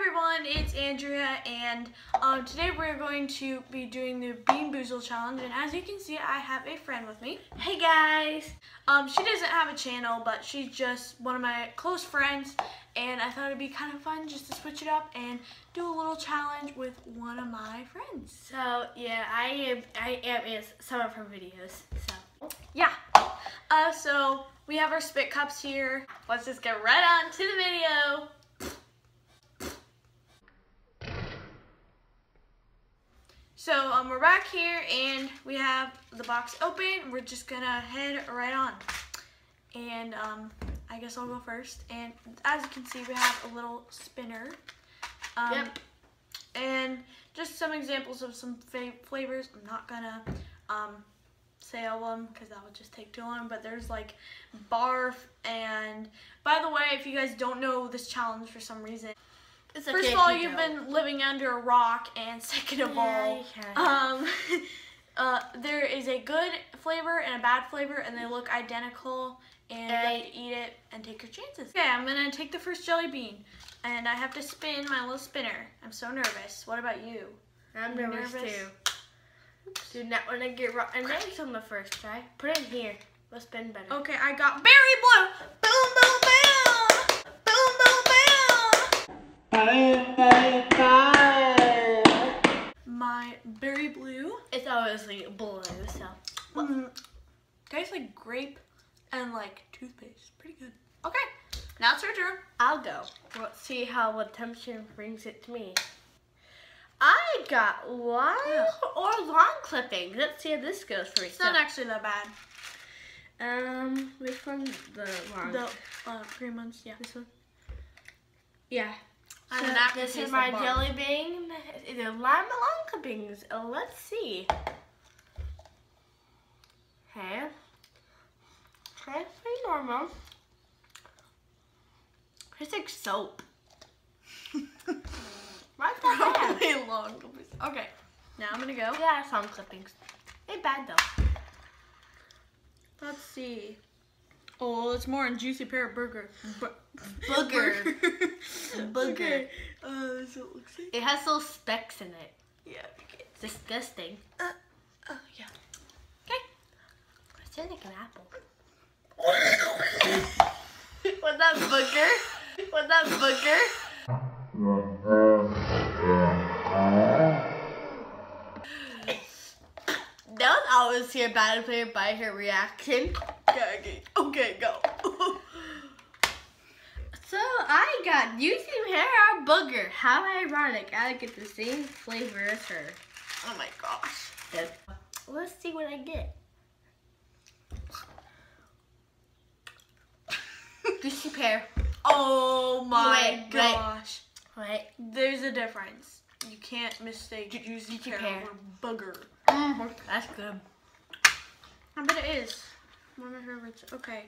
everyone, it's Andrea, and um, today we're going to be doing the Bean Boozle Challenge, and as you can see, I have a friend with me. Hey guys! Um, she doesn't have a channel, but she's just one of my close friends, and I thought it'd be kind of fun just to switch it up and do a little challenge with one of my friends. So yeah, I am I am in some of her videos. So Yeah. Uh, so we have our spit cups here. Let's just get right on to the video. So um, we're back here and we have the box open. We're just gonna head right on. And um, I guess I'll go first. And as you can see, we have a little spinner. Um, Yep. And just some examples of some flavors. I'm not gonna um, say all of them because that would just take too long. But there's like barf and by the way, if you guys don't know this challenge for some reason, it's first of all, you've been living under a rock, and second of Yeah, all, you um, uh, there is a good flavor and a bad flavor, and they look identical. And you have to eat it and take your chances. Okay, I'm gonna take the first jelly bean, and I have to spin my little spinner. I'm so nervous. What about you? I'm nervous, nervous. too. Do not want to get wrong. And next on the first try. Put it in here. Let's spin better. Okay, I got berry blue. My berry blue. It's obviously blue, so Mm, tastes like grape and like toothpaste. Pretty good. Okay, now it's your turn. I'll go. Let's see how what temperature brings it to me. I got long or lawn clippings. Let's see how this goes for me. It's not actually that bad. Um, which one? The long. The uh, green ones, yeah. This one. Yeah. And So this is my jelly bean. It's a lime lawn clippings. Oh, let's see. Okay. Okay, pretty normal. It's like soap. That bad. Probably long. Okay, now I'm gonna go. Yeah, some clippings. Ain't bad though. Let's see. Oh, it's more in juicy pear burger. Bu- Booger. Booger. Okay. Uh, what it looks like. It has little specks in it. Yeah. It's disgusting. Uh, oh yeah. Okay. It's like an apple. What that booger? What that booger? That was obviously a bad player by her reaction. Okay, okay, okay, go. So I got using hair or booger. How ironic. I get the same flavor as her. oh my gosh. Let's see what I get. Juicy pear. Oh my Wait, gosh. Wait. There's a difference. You can't mistake juicy pear pear. or booger. Mm, that's good. I bet it is. One of my favorites. Okay.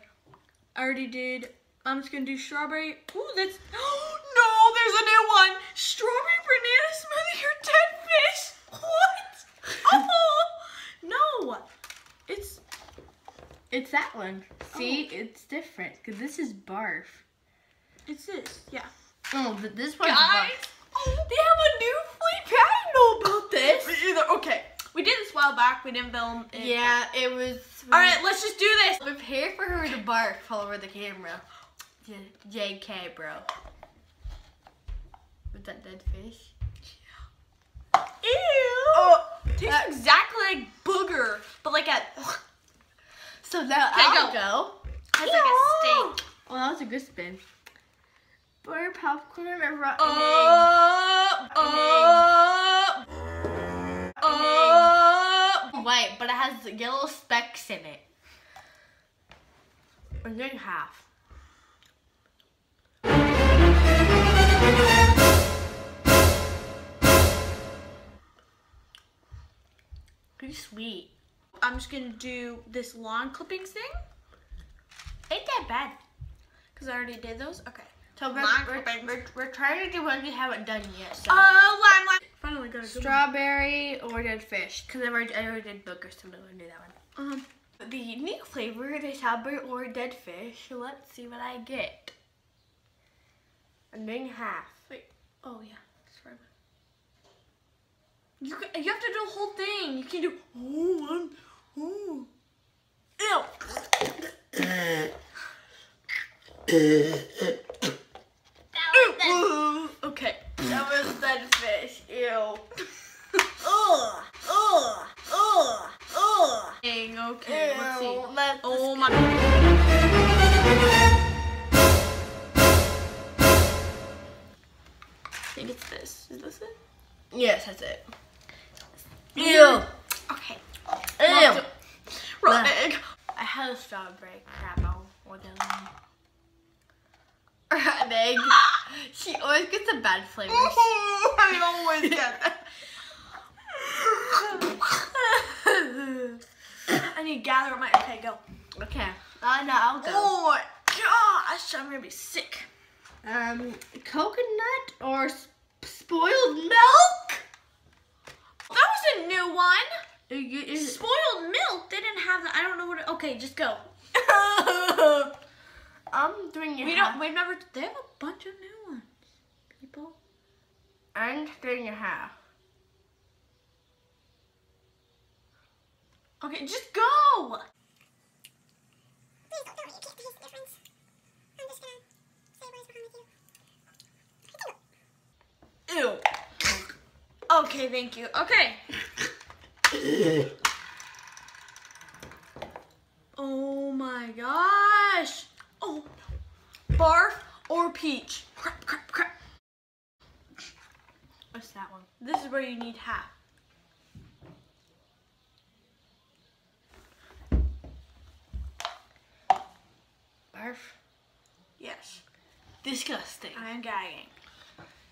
I already did. I'm just gonna do strawberry. Ooh, that's. no, there's a new one. Strawberry banana smoothie or dead fish. What? Oh no. It's. It's that one. See, oh. it's different because this is barf. It's this. Yeah. Oh, but this one's Guys. barf. Oh, they have a new flavor. I didn't know about this. Either okay. We did this while back. We didn't film. It. Yeah, it was. All right, let's just do this. Prepare for her to barf all over the camera. J- JK, bro. With that dead fish? Ew. Oh, tastes That- exactly like booger, but like a. So now Okay, I'll go. go. Has like a steak. Well, that was a good spin. Butter popcorn and rotten Oh, oh, oh. White, but it has yellow specks in it. We're doing half. Pretty sweet. I'm just gonna do this lawn clippings thing Ain't that bad. because I already did those. Okay. So we're, we're, we're, we're trying to do one we haven't done yet. So. Oh, lime, lime. Finally got a good one. Strawberry or dead fish. Because I already, I already did boogers, so I'm going to do that one. Um, The unique flavor is strawberry or dead fish. So let's see what I get. I'm doing half. Wait. Oh yeah, that's. You you have to do the whole thing. You can do oh I'm oh. Ew. It's this. Is this it? Yes, that's it. Ew. Okay. Ew. Raw egg. I had a strawberry crab on Crab egg. She always gets the bad flavors. I always get that. I need to gather up my. Okay, go. okay. Uh, no, I'll go. Oh my gosh, I'm gonna be sick. Um, coconut or spoiled milk? That was a new one. Uh, you- is- Spoiled milk. They didn't have that. I don't know what. It, okay, just go. I'm doing your We half. don't. We've never. They have a bunch of new ones. People. I'm doing your half. Okay, just go. Please don't worry, you can't taste the difference. I'm just gonna say what is wrong with you. Ew. Okay, thank you. Okay. Oh my gosh. Oh. Barf or peach? Crap, crap, crap. What's that one? This is where you need half. Barf. Yes. Disgusting. I am gagging.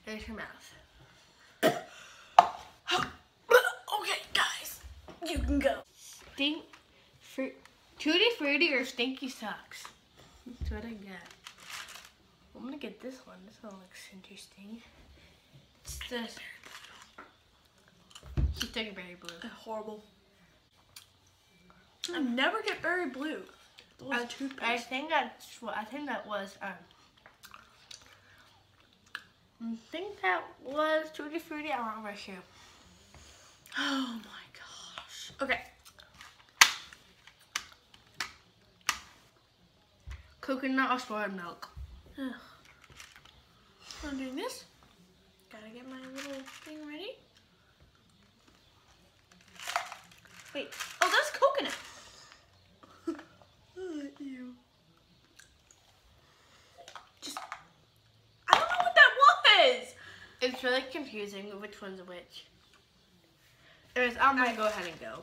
There's your mouth. okay, guys. You can go. Stink. Fruit. Tutti fruity or stinky socks? That's what I got. I'm gonna get this one. This one looks interesting. It's this. She's taking berry blue. Horrible. I never get berry blue. I, I think that's what I think that was um I think that was Tutti Frutti. I'm not very sure. Oh my. Okay. Coconut or spoiled milk. I'm doing this. Gotta get my little thing ready. Wait. Oh, that's coconut. ew. Just. I don't know what that was. It's really confusing which one's which. Anyways, I'm gonna go ahead and go.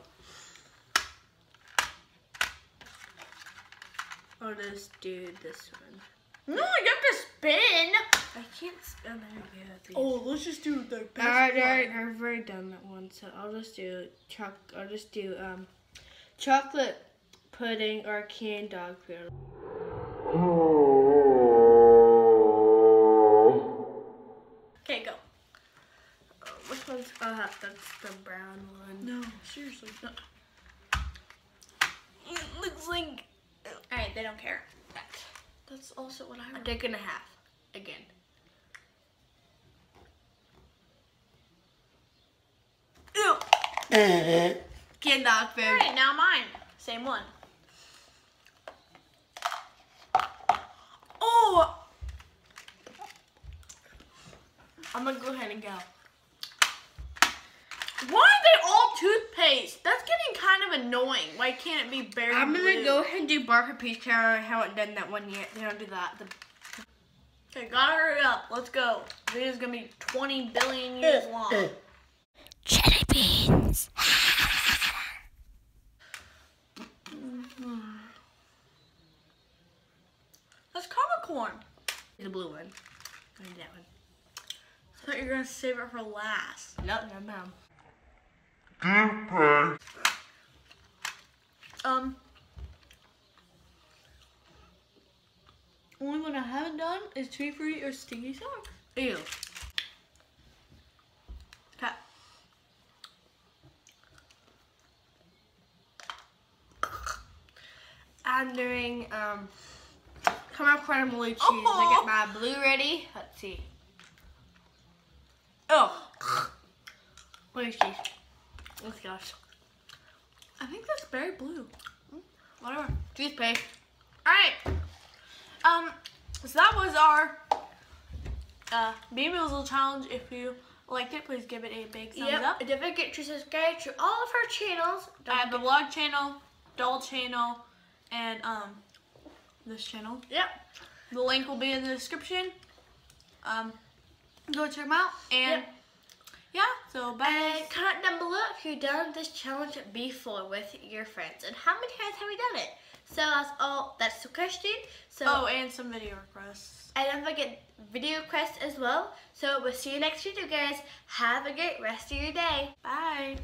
I'll just do this one. No, you have to spin. I can't. Oh, there we. Oh, let's just do the best Alright, one. alright, I've already done that one, so I'll just do choc. I'll just do um, chocolate pudding or canned dog food. The brown one. No, seriously. No. It looks like. Alright, they don't care. That's also what I I'm wrote. taking a half again. Ew. Canned dog food. Alright, now mine. Same one. Oh! I'm gonna go ahead and go. Why are they all toothpaste? That's getting kind of annoying. Why can't it be berry I'm gonna blue? go ahead and do bar for peach carrot. I haven't done that one yet. They don't do that. The Okay, gotta hurry up. Let's go. The video's gonna be 20 billion years uh, long. Uh. Jelly beans. That's caramel corn. the blue one. I need that one. I thought you were gonna save it for last. No, no, no. Um. Only one I haven't done is Tree Frutti or Stinky Socks. Ew. Okay. I'm doing um caramel blue cheese. I Oh. get my blue ready. Let's see. Oh, is this? Oh gosh. I think that's berry blue. Whatever. Toothpaste. All right. Um, so that was our uh Baby challenge. If you liked it, please give it a big thumbs Yep. up. Don't forget to subscribe to all of our channels. I Don't have the vlog channel, doll channel, and um this channel. Yep. The link will be in the description. Um, go check them out. And Yep. Yeah, so bye. And comment down below if you've done this challenge before with your friends and how many times have we done it? So that's all. That's the question. So oh, and some video requests. and don't forget video requests as well. So we'll see you next video, guys. Have a great rest of your day. Bye.